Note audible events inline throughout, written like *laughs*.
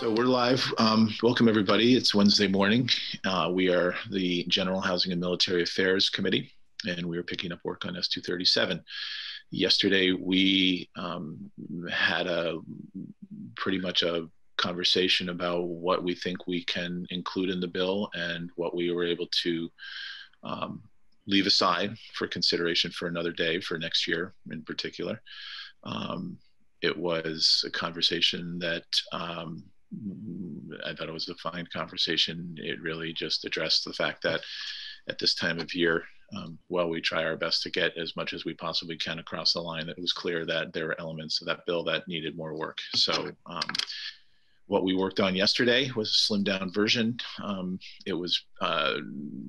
So we're live. Um, welcome, everybody. It's Wednesday morning. Uh, we are the General Housing and Military Affairs Committee, and we are picking up work on S237. Yesterday, we um, had a pretty much a conversation about what we think we can include in the bill and what we were able to um, leave aside for consideration for another day for next year in particular. Um, it was a conversation that um, I thought it was a fine conversation. It really just addressed the fact that at this time of year, um, while we try our best to get as much as we possibly can across the line, it was clear that there were elements of that bill that needed more work. So um, what we worked on yesterday was a slimmed down version. Um, it was, uh,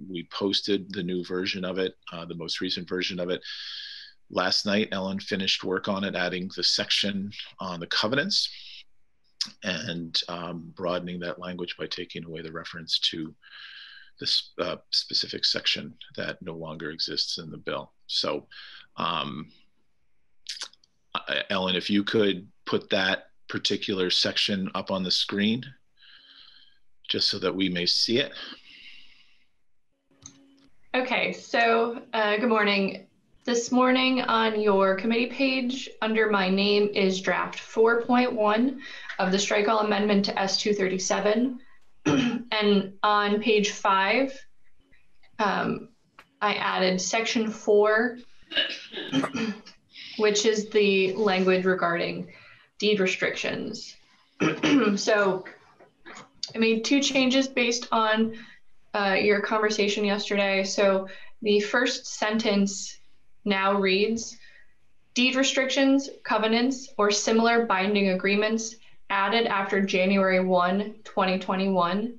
we posted the new version of it, uh, the most recent version of it. Last night, Ellen finished work on it, adding the section on the covenants and um, broadening that language by taking away the reference to this uh, specific section that no longer exists in the bill. So, um, Ellen, if you could put that particular section up on the screen, just so that we may see it. Okay, so uh, good morning. This morning on your committee page, under my name is draft 4.1 of the strike all amendment to S237. *clears throat* and on page five, um, I added section four, *clears throat* which is the language regarding deed restrictions. *clears throat* so I made two changes based on uh, your conversation yesterday. So the first sentence now reads, deed restrictions, covenants, or similar binding agreements added after January 1, 2021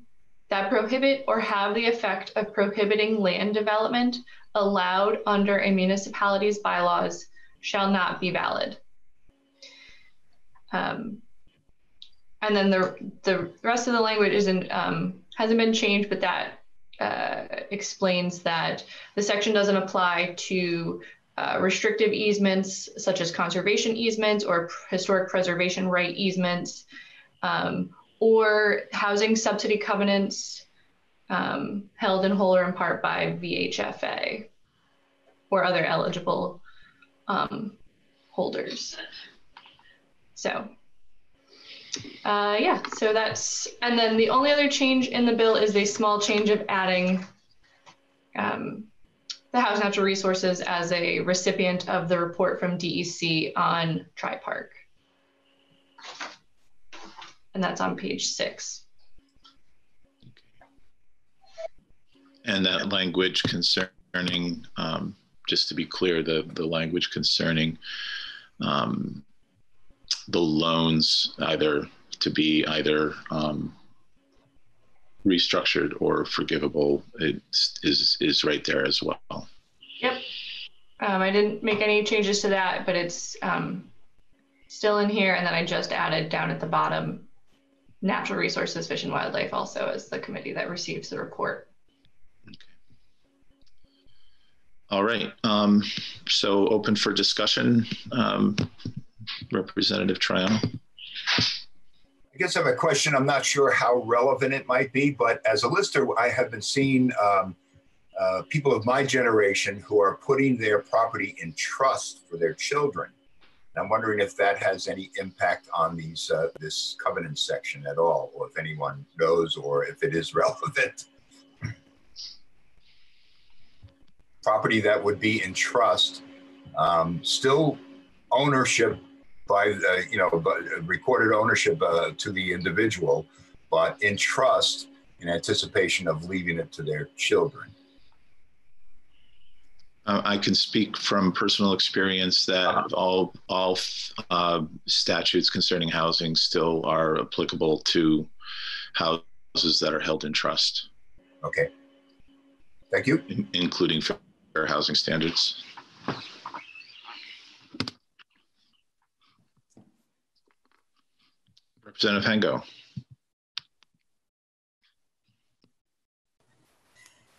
that prohibit or have the effect of prohibiting land development allowed under a municipality's bylaws shall not be valid. Um, and then the the rest of the language isn't um, hasn't been changed, but that uh, explains that the section doesn't apply to uh, restrictive easements such as conservation easements or historic preservation right easements, um, or housing subsidy covenants um, held in whole or in part by VHFA or other eligible um, holders. So uh, yeah, so that's, and then the only other change in the bill is a small change of adding um, the House Natural Resources as a recipient of the report from DEC on Tri Park. And that's on page six. And that language concerning, um, just to be clear, the, the language concerning um, the loans either to be either um, restructured or forgivable it is is right there as well. Yep. Um, I didn't make any changes to that, but it's um, still in here. And then I just added down at the bottom, Natural Resources, Fish and Wildlife also as the committee that receives the report. Okay. All right. Um, so open for discussion. Um, Representative Troiano. I guess I have a question. I'm not sure how relevant it might be, but as a lister, I have been seeing um, uh, people of my generation who are putting their property in trust for their children. And I'm wondering if that has any impact on these uh, this covenant section at all, or if anyone knows, or if it is *laughs* relevant. property that would be in trust, um, still ownership by uh, you know recorded ownership uh, to the individual, but in trust in anticipation of leaving it to their children. Uh, I can speak from personal experience that uh-huh. all all uh, statutes concerning housing still are applicable to houses that are held in trust. Okay. Thank you. In, including fair housing standards. Representative Hango.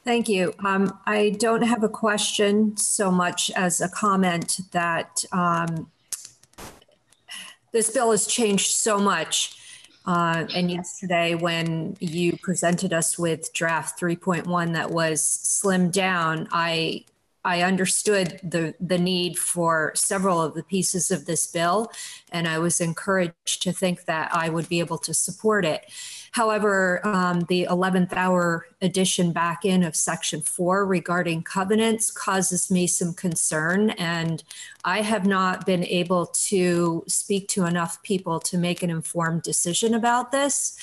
Thank you. Um, I don't have a question so much as a comment that um, this bill has changed so much Uh, and yesterday, when you presented us with draft 3.1 that was slimmed down, I I understood the the need for several of the pieces of this bill, and I was encouraged to think that I would be able to support it. However, um, the 11th hour addition back in of section four regarding covenants causes me some concern. And I have not been able to speak to enough people to make an informed decision about this.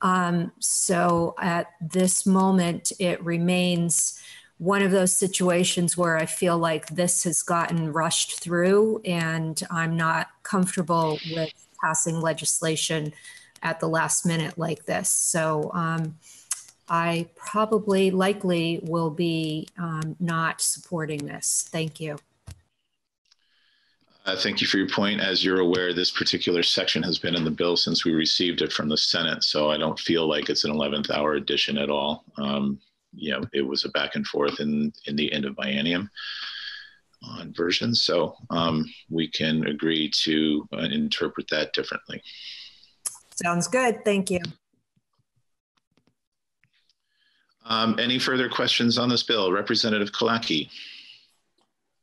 Um, so at this moment, it remains one of those situations where I feel like this has gotten rushed through and I'm not comfortable with passing legislation at the last minute like this. So um, I probably likely will be um, not supporting this. Thank you. Uh, thank you for your point. As you're aware, this particular section has been in the bill since we received it from the Senate, so I don't feel like it's an 11th hour addition at all. Um, you know, it was a back and forth in, in the end of biennium on versions, so um, we can agree to uh, interpret that differently. Sounds good. Thank you. Um, any further questions on this bill? Representative Killacky.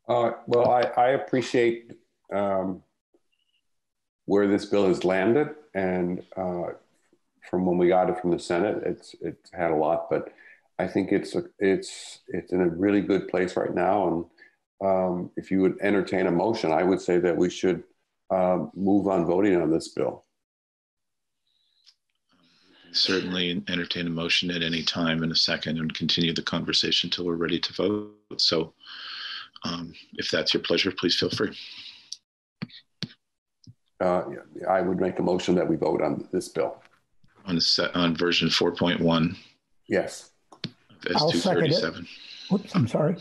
Uh, well, I, I appreciate um, where this bill has landed. And uh, from when we got it from the Senate, it's, it's had a lot, but I think it's, a, it's, it's in a really good place right now. And um, if you would entertain a motion, I would say that we should uh, move on voting on this bill certainly entertain a motion at any time in a second and continue the conversation until we're ready to vote. So um, if that's your pleasure, please feel free. Uh, I would make a motion that we vote on this bill. On, set, on version 4.1. Yes. I'll second it. Oops, I'm sorry.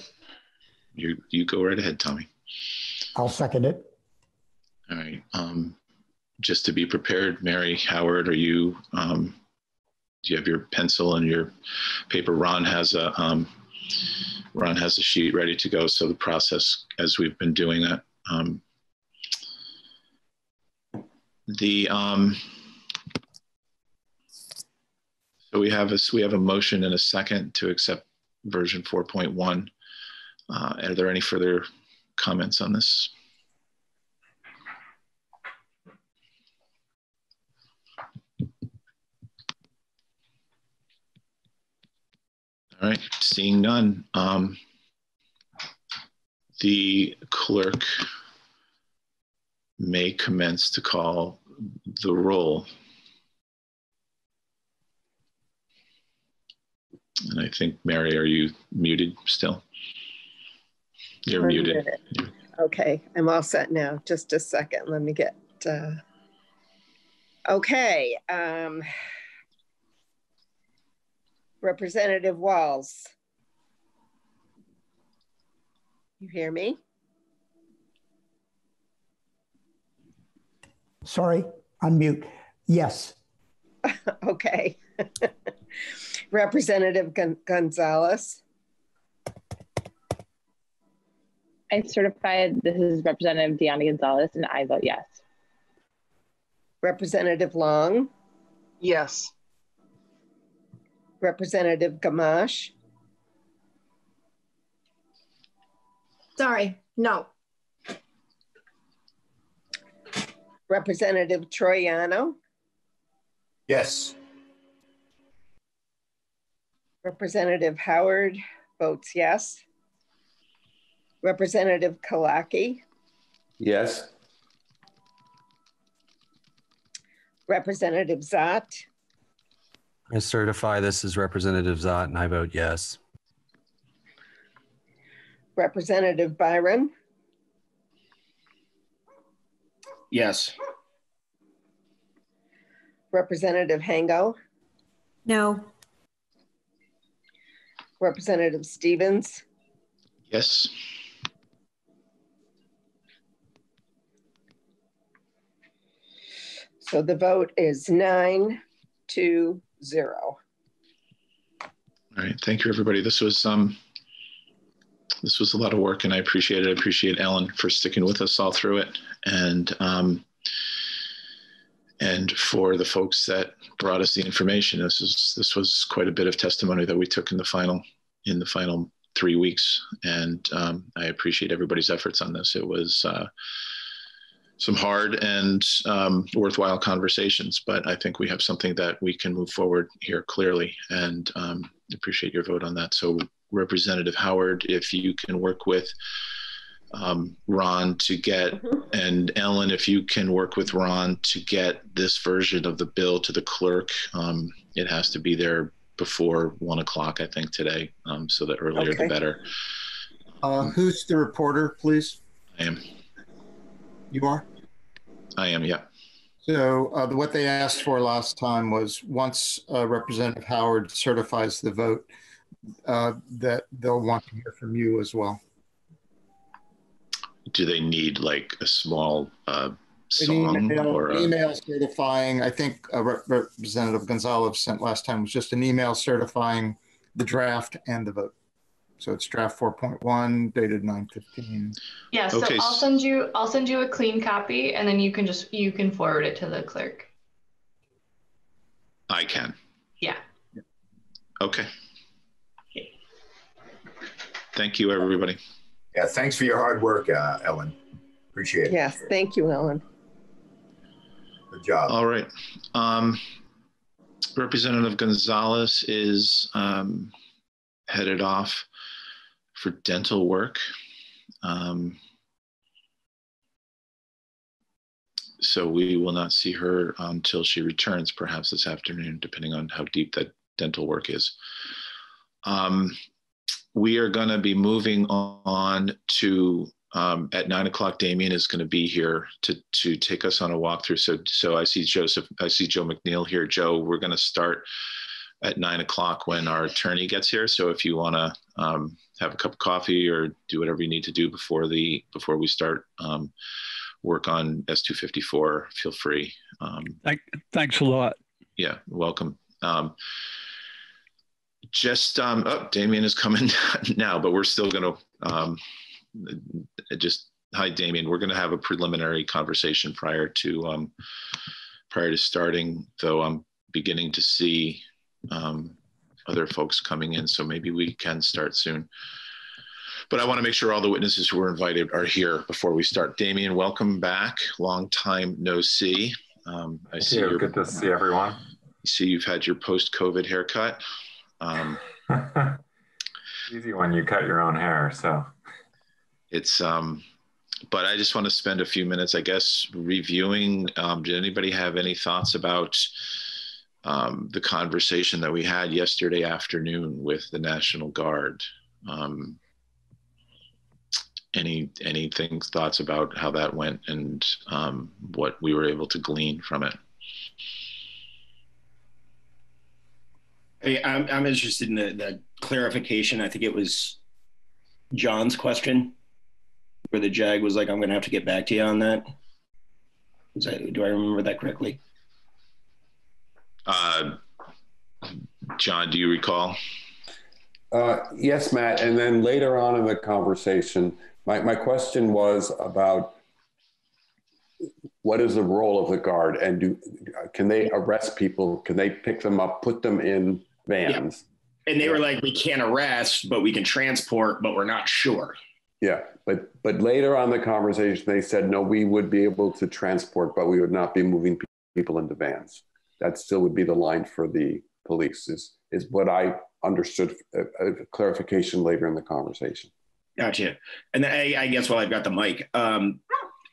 You, you go right ahead, Tommy. I'll second it. All right. Um, just to be prepared, Mary Howard, are you um, do you have your pencil and your paper? Ron has a um, Ron has a sheet ready to go. So the process, as we've been doing that, um, the um, so we have a we have a motion and a second to accept version 4.1. Uh, are there any further comments on this? All right, seeing none, um, the clerk may commence to call the roll. And I think, Mary, are you muted still? You're muted. Okay, I'm all set now. Just a second. Let me get. Uh... Okay. Um... Representative Walz. You hear me? Sorry, unmute. Yes. *laughs* okay. *laughs* Representative Gon Gonzalez. I certify this is Representative Diana Gonzalez and I vote yes. Representative Long. Yes. Representative Gamache. Sorry, no. Representative Troiano. Yes. Representative Howard votes yes. Representative Killacky? Yes. Representative Zott. I certify this as Representative Zott and I vote yes. Representative Birong. Yes. Representative Hango. No. Representative Stevens. Yes. So the vote is nine to zero. All right, thank you, everybody. This was um, this was a lot of work, and I appreciate it. I appreciate Ellen for sticking with us all through it. And um, and for the folks that brought us the information. This is this was quite a bit of testimony that we took in the final in the final three weeks, and um, I appreciate everybody's efforts on this. It was uh, some hard and um, worthwhile conversations, but I think we have something that we can move forward here clearly, and um, appreciate your vote on that. So, Representative Howard, if you can work with um, Ron to get, mm-hmm. and Ellen, if you can work with Ron to get this version of the bill to the clerk, um, it has to be there before one o'clock, I think, today. Um, so the earlier okay. the better. Uh, who's the reporter, please? I am. You are? I am, yeah. So uh, what they asked for last time was once uh, Representative Howard certifies the vote, uh, that they'll want to hear from you as well do they need like a small uh, song an email, or a... email certifying? I think uh, Representative Gonzalez sent last time was just an email certifying the draft and the vote. So it's draft 4.1 dated 915. Yeah, so okay. I'll send you I'll send you a clean copy and then you can just you can forward it to the clerk. I can. Yeah. Okay. okay. Thank you everybody. Yeah, thanks for your hard work, uh, Ellen. Appreciate it. Yes, thank you, Ellen. Good job. All right. Um, Representative Gonzalez is um, headed off for dental work. Um, so we will not see her until she returns, perhaps this afternoon, depending on how deep that dental work is. Um, we are going to be moving on to um, at nine o'clock. Damien is going to be here to to take us on a walkthrough. So so I see Joseph, I see Joe McNeil here. Joe, we're going to start at nine o'clock when our attorney gets here. So if you want to um, have a cup of coffee or do whatever you need to do before the before we start um, work on S two fifty four, feel free. Um, Thank, thanks a lot. Yeah, welcome. Um, just um, oh, Damien is coming *laughs* now, but we're still going to um, just hi, Damien. We're going to have a preliminary conversation prior to um, prior to starting, though. I'm beginning to see um, other folks coming in, so maybe we can start soon. But I want to make sure all the witnesses who were invited are here before we start. Damien, welcome back. Long time no see. Um, I see. You. Good to see everyone. See you've had your post-COVID haircut. Um, *laughs* Easy when you cut your own hair. So it's, um, but I just want to spend a few minutes, I guess, reviewing. Um, did anybody have any thoughts about um, the conversation that we had yesterday afternoon with the National Guard? Um, any anything thoughts about how that went and um, what we were able to glean from it? I, I'm, I'm interested in the, the clarification. I think it was John's question where the JAG was like, I'm going to have to get back to you on that. that do I remember that correctly? Uh, John, do you recall? Uh, yes, Matt. And then later on in the conversation, my, my question was about what is the role of the guard and do can they arrest people? Can they pick them up, put them in vans. Yeah. And they were like, we can't arrest, but we can transport, but we're not sure. Yeah, but but later on the conversation, they said no, we would be able to transport, but we would not be moving people into vans. That still would be the line for the police. Is is what I understood. A, a clarification later in the conversation. Gotcha. And I, I guess while I've got the mic, um,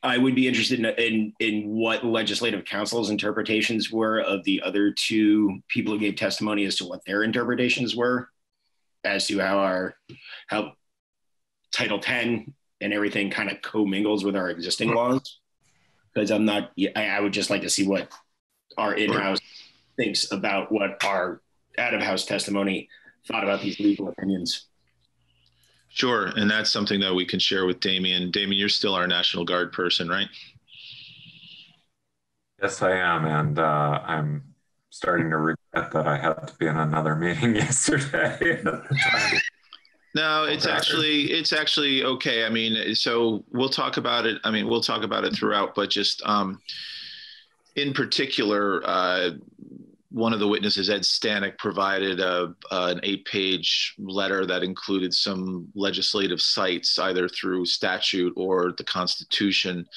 I would be interested in, in, in what legislative counsel's interpretations were of the other two people who gave testimony as to what their interpretations were, as to how our how Title 10 and everything kind of commingles with our existing laws. Because I'm not, I, I would just like to see what our in-house thinks about what our out-of-house testimony thought about these legal opinions. Sure, and that's something that we can share with Damien. Damien, you're still our National Guard person, right? Yes, I am, and uh, I'm starting to regret that I had to be in another meeting *laughs* yesterday. *laughs* no, it's actually it's actually okay. I mean, so we'll talk about it. I mean, we'll talk about it throughout, but just um, in particular, uh, one of the witnesses, Ed Stanak, provided a, uh, an eight page letter that included some legislative cites, either through statute or the Constitution.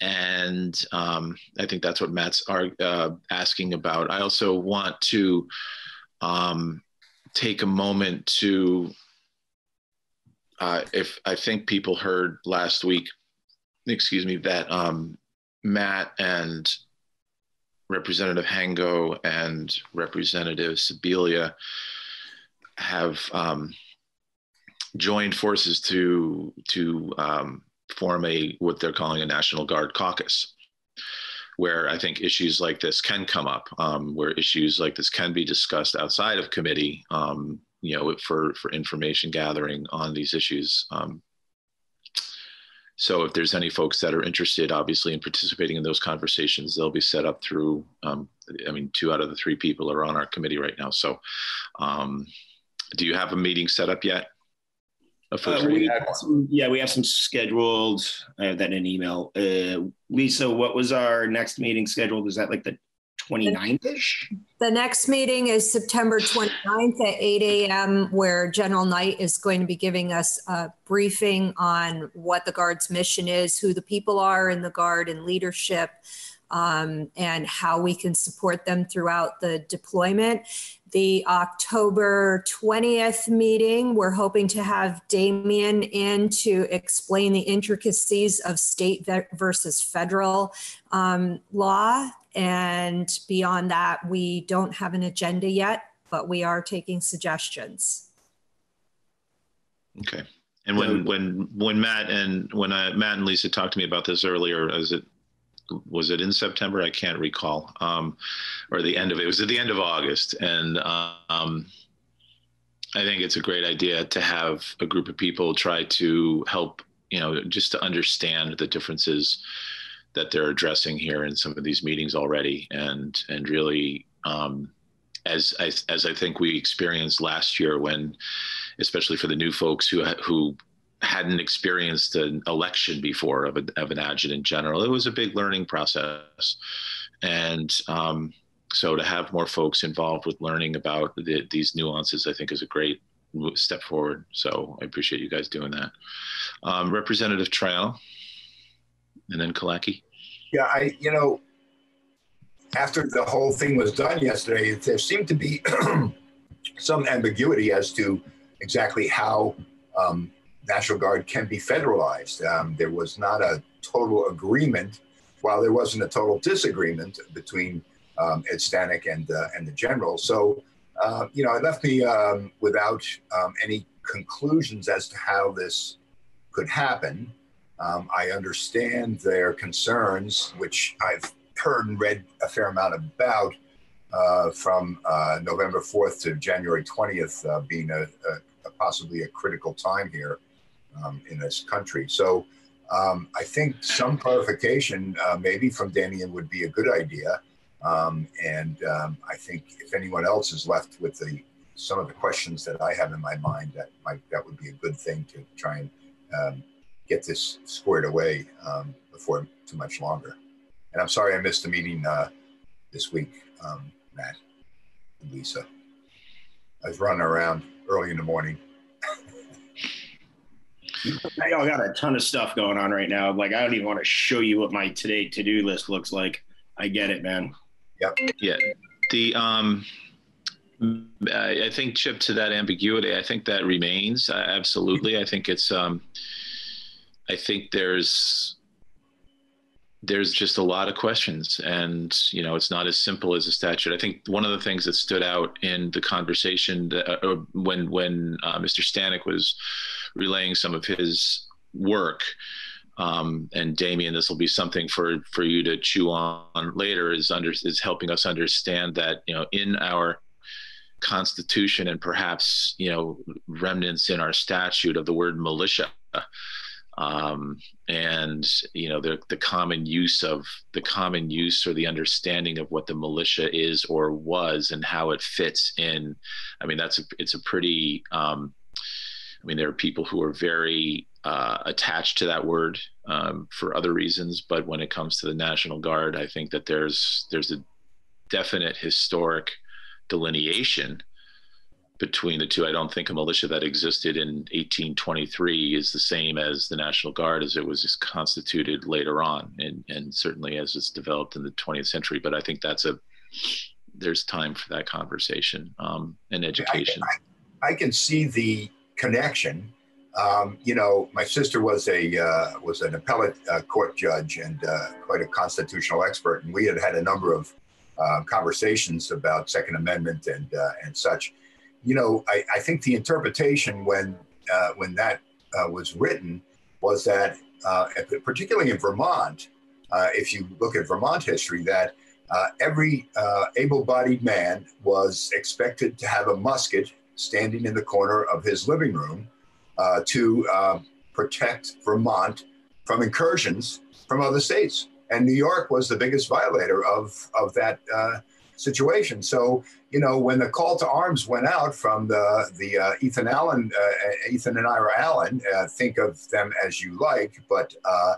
And um, I think that's what Matt's are, uh, asking about. I also want to um, take a moment to, uh, if I think people heard last week, excuse me, that um, Matt and Representative Hango and Representative Sibilia have um, joined forces to to um, form a what they're calling a National Guard caucus, where I think issues like this can come up, um, where issues like this can be discussed outside of committee, um, you know, for for information gathering on these issues. So if there's any folks that are interested, obviously, in participating in those conversations, they'll be set up through, um, I mean, two out of the three people are on our committee right now. So um, do you have a meeting set up yet? Uh, we some, yeah, we have some scheduled. I have that in an email. Uh, Lisa, what was our next meeting scheduled? Is that like the 29th ish? The next meeting is September 29th at 8 a.m., where General Knight is going to be giving us a briefing on what the Guard's mission is, who the people are in the Guard and leadership, um, and how we can support them throughout the deployment. The October 20th meeting, we're hoping to have Damien in to explain the intricacies of state versus federal um, law and beyond that, we don't have an agenda yet, but we are taking suggestions. Okay. And when when when Matt and when I, Matt and Lisa talked to me about this earlier, as it was it in September? I can't recall, um, or the end of it. was at the end of August, and um, I think it's a great idea to have a group of people try to help, you know, just to understand the differences that they're addressing here in some of these meetings already, and and really, um, as as I think we experienced last year, when, especially for the new folks who who hadn't experienced an election before of, a, of an adjutant general, it was a big learning process, and um, so to have more folks involved with learning about the, these nuances, I think, is a great step forward. So I appreciate you guys doing that. Um, Representative Trial and then Killacky. Yeah, I, you know, after the whole thing was done yesterday, there seemed to be *clears throat* some ambiguity as to exactly how um, National Guard can be federalized. Um, there was not a total agreement, while there wasn't a total disagreement between um, Ed Stanak and uh, and the general. So, uh, you know, it left me um, without um, any conclusions as to how this could happen. Um, I understand their concerns, which I've heard and read a fair amount about uh, from uh, November 4th to January 20th uh, being a, a, a, possibly a critical time here um, in this country. So um, I think some clarification, uh, maybe from Damien, would be a good idea. Um, and um, I think if anyone else is left with the some of the questions that I have in my mind, that might that would be a good thing to try and um, get this squared away um, before too much longer. And I'm sorry I missed the meeting uh, this week, Matt and Lisa. I was running around early in the morning. Y'all got a ton of stuff going on right now. Like I don't even want to show you what my today to-do list looks like. I get it, man. Yep. Yeah. The um I think Chip to that ambiguity, I think that remains. Uh, absolutely. I think it's um I think there's there's just a lot of questions and you know it's not as simple as a statute. I think one of the things that stood out in the conversation that, uh, when when uh, mr stanak was relaying some of his work um, and damien this will be something for for you to chew on later is under is helping us understand that you know in our constitution and perhaps you know remnants in our statute of the word militia um, and you know the the common use of the common use or the understanding of what the militia is or was and how it fits in. I mean, that's a, it's a pretty. Um, I mean, there are people who are very uh, attached to that word um, for other reasons, but when it comes to the National Guard, I think that there's there's a definite historic delineation between the two. I don't think a militia that existed in 1823 is the same as the National Guard as it was constituted later on, and, and certainly as it's developed in the 20th century. But I think that's a there's time for that conversation um, and education. I, I, I, can see the connection. Um, you know, my sister was a uh, was an appellate uh, court judge and uh, quite a constitutional expert, and we had had a number of uh, conversations about Second Amendment and uh, and such you know, I, I think the interpretation when uh, when that uh, was written was that, uh, particularly in Vermont, uh, if you look at Vermont history, that uh, every uh, able-bodied man was expected to have a musket standing in the corner of his living room to protect Vermont from incursions from other states. And New York was the biggest violator of of that situation. So, you know, when the call to arms went out from the the uh, Ethan Allen, uh, Ethan and Ira Allen, uh, think of them as you like, but uh,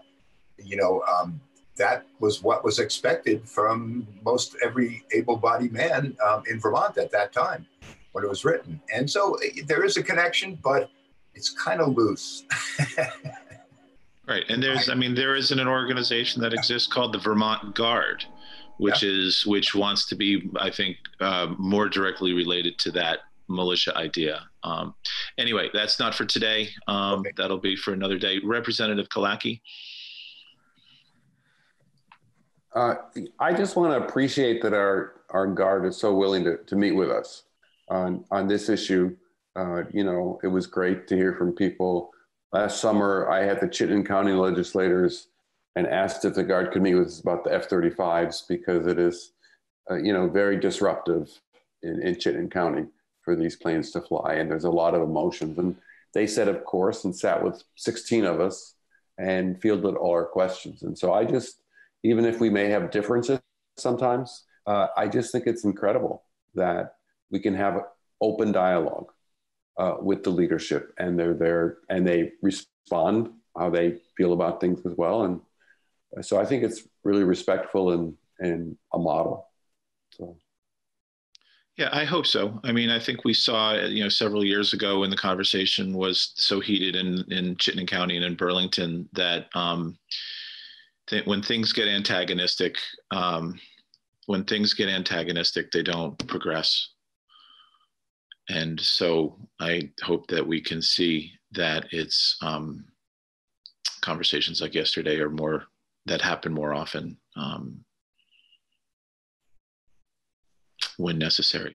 you know, um, that was what was expected from most every able-bodied man um, in Vermont at that time when it was written. And so eh, there is a connection, but it's kind of loose. *laughs* right, and there's, I mean, there isn't an organization that exists called the Vermont Guard which yeah. is which wants to be, I think, uh, more directly related to that militia idea. Um, anyway, that's not for today. Um, okay. That'll be for another day. Representative Killacky. Uh, I just want to appreciate that our our guard is so willing to, to meet with us on on this issue. Uh, you know, it was great to hear from people. Last summer, I had the Chittenden County legislators and asked if the guard could meet with us about the F-35s because it is, uh, you know, very disruptive in, in Chittenden County for these planes to fly. And there's a lot of emotions. And they said, of course, and sat with 16 of us and fielded all our questions. And so I just, even if we may have differences sometimes, uh, I just think it's incredible that we can have open dialogue uh, with the leadership and they're there and they respond how they feel about things as well. And so I think it's really respectful and and a model. So. Yeah, I hope so. I mean, I think we saw, you know, several years ago when the conversation was so heated in in Chittenden County and in Burlington that um, th- when things get antagonistic, um, when things get antagonistic, they don't progress. And so I hope that we can see that it's um, conversations like yesterday are more that happen more often um, when necessary.